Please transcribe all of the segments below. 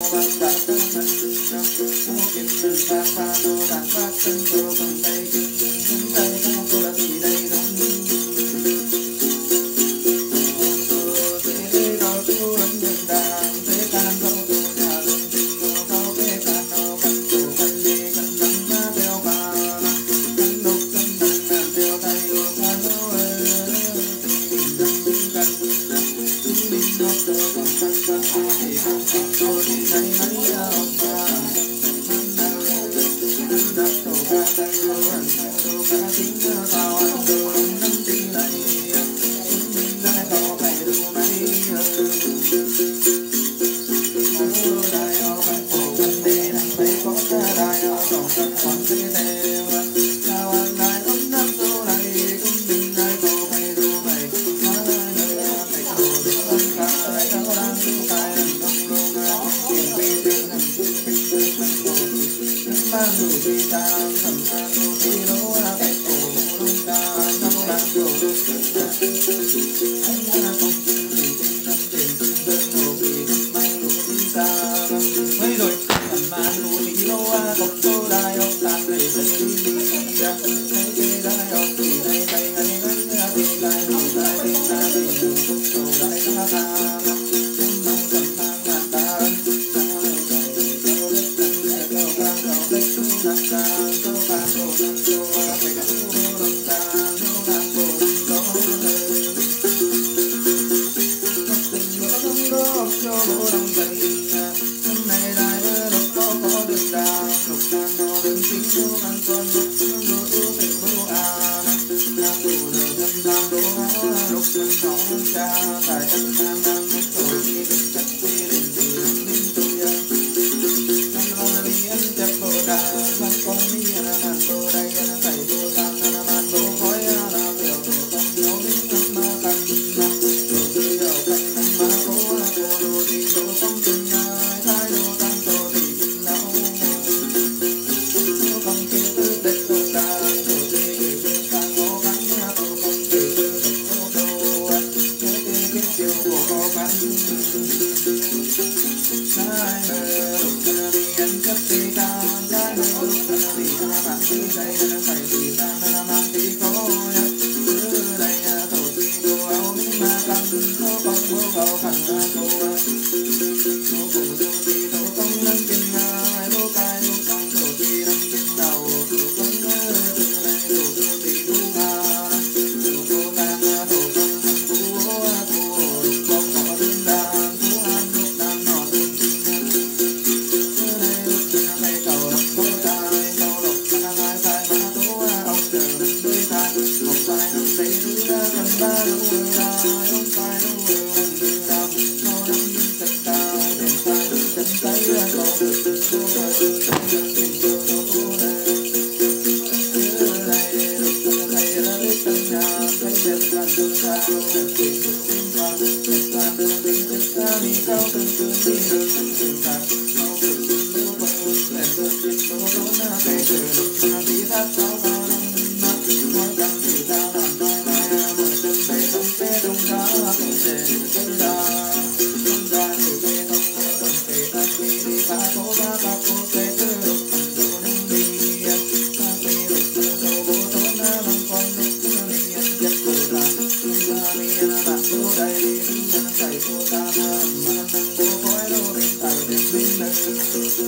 Thank you. the I go. corazón. Thank you. Thank you.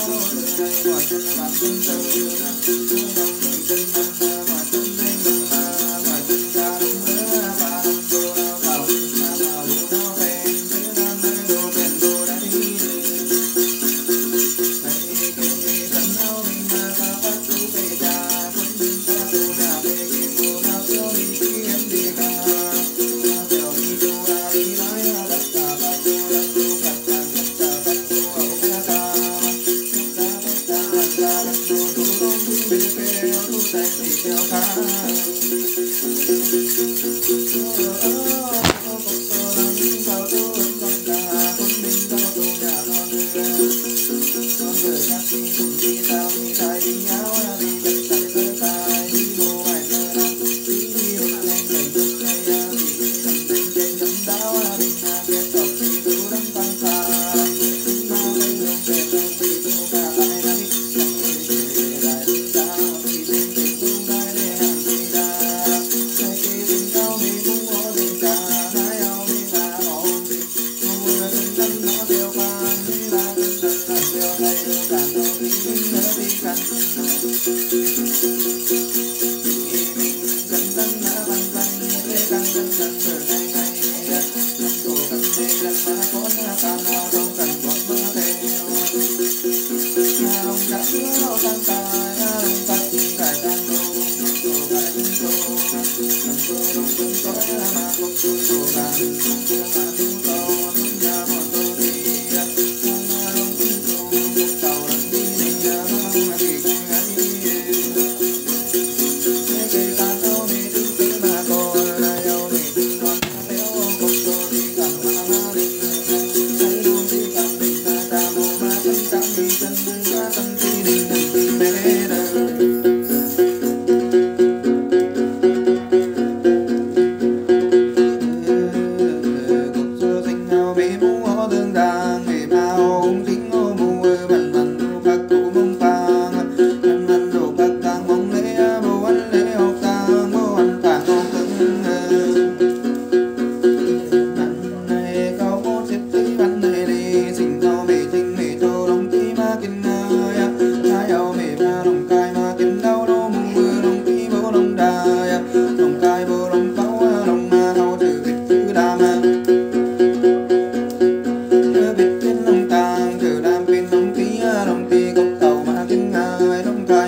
Thank you. inside myself.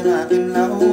not enough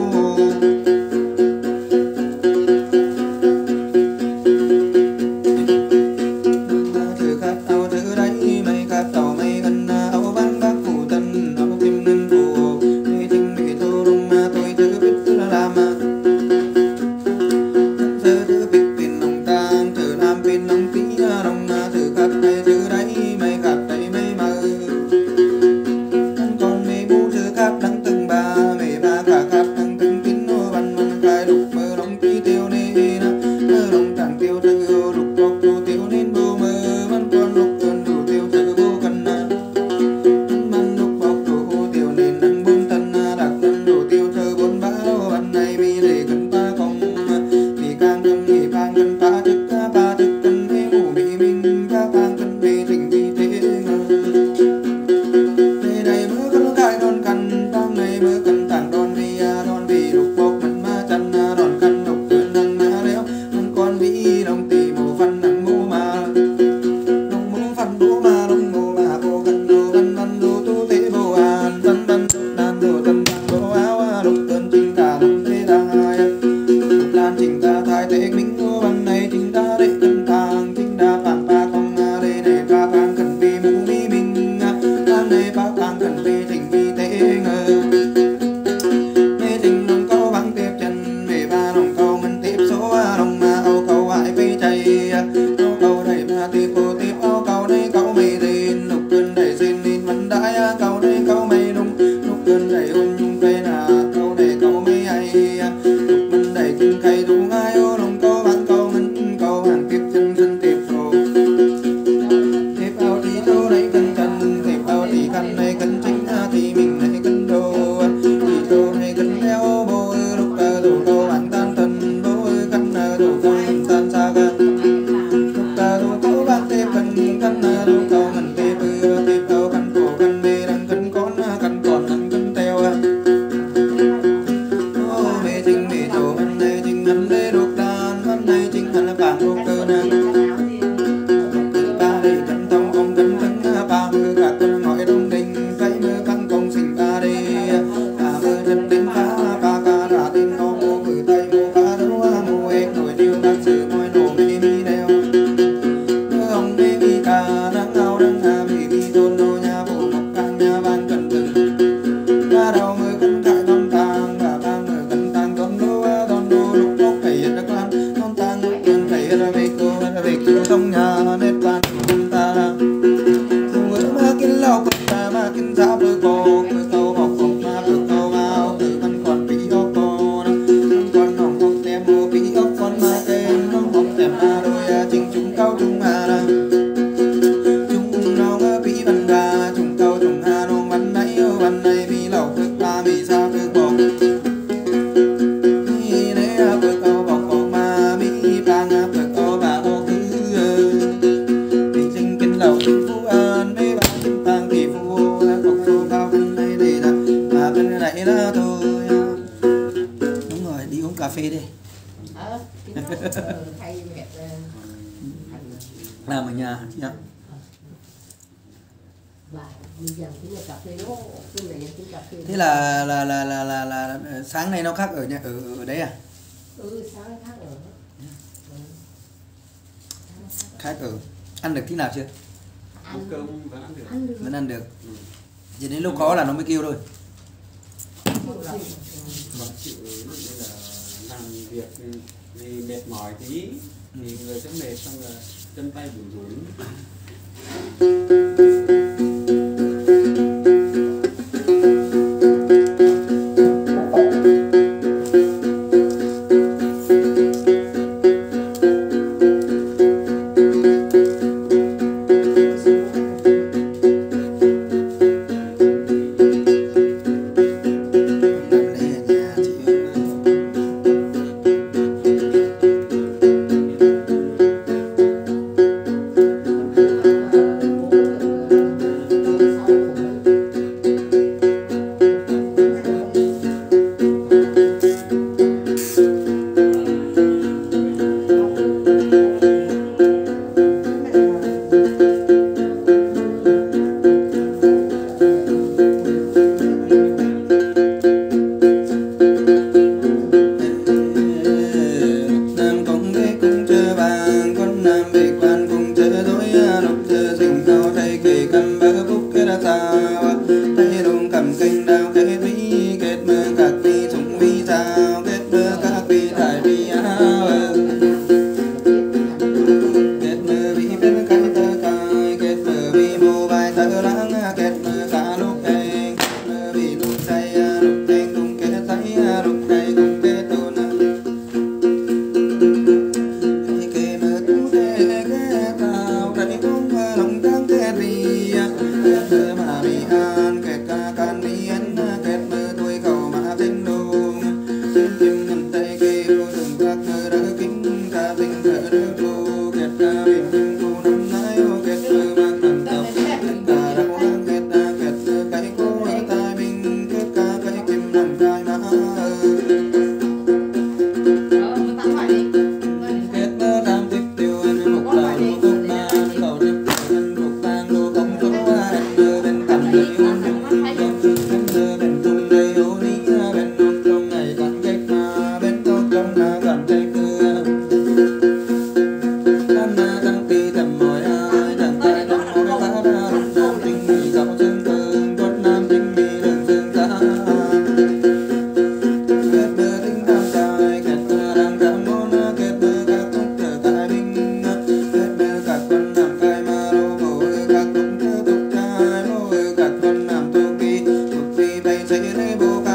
thế là là là là là, là sáng nay nó khác ở nhà ở, ở đấy à? Ừ sáng khác ở. Ăn được thế nào chưa? Ăn cơm vẫn ăn được. Ăn vẫn ăn được. Ừ. Chỉ đến lúc khó là nó mới kêu thôi. Vâng chịu là làm việc thì mệt mỏi tí. Thì ừ. người sẽ mệt xong là chân tay bủn rủn. Yeah. Thank you. Fading rainbow